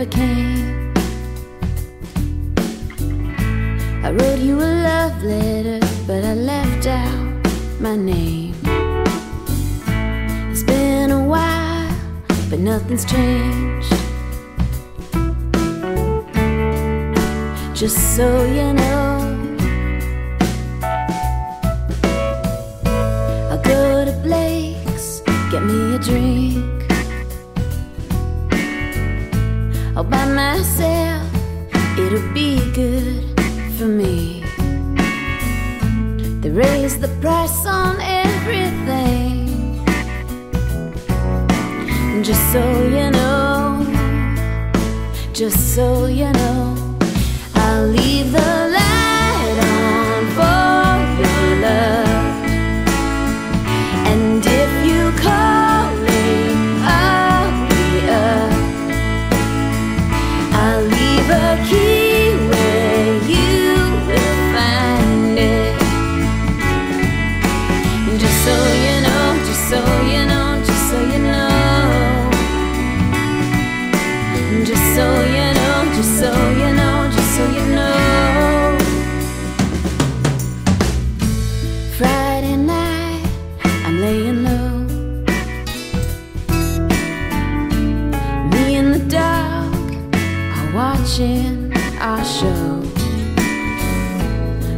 never came. I wrote you a love letter, but I left out my name. It's been a while, but nothing's changed. Just so you know, I'll go to Blake's, get me a drink. All by myself, it'll be good for me. They raise the price on everything. Just so you know, just so you know, I'll leave the our show.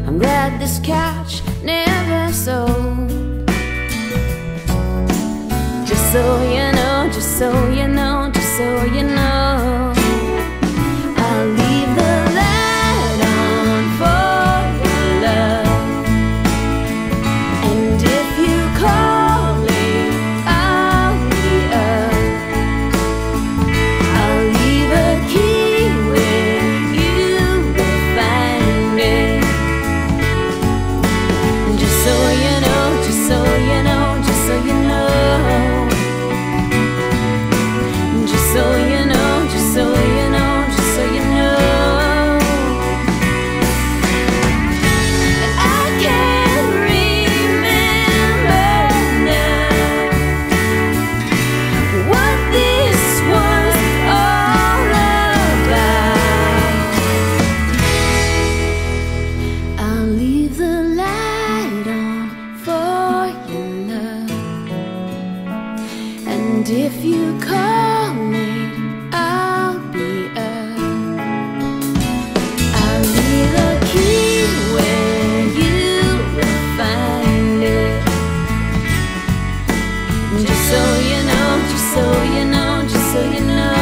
I'm glad this couch never sold. Just so you know, just so you know, just so you know. And if you call me, I'll be up. I'll be the key where you will find it. Just so you know, just so you know, just so you know.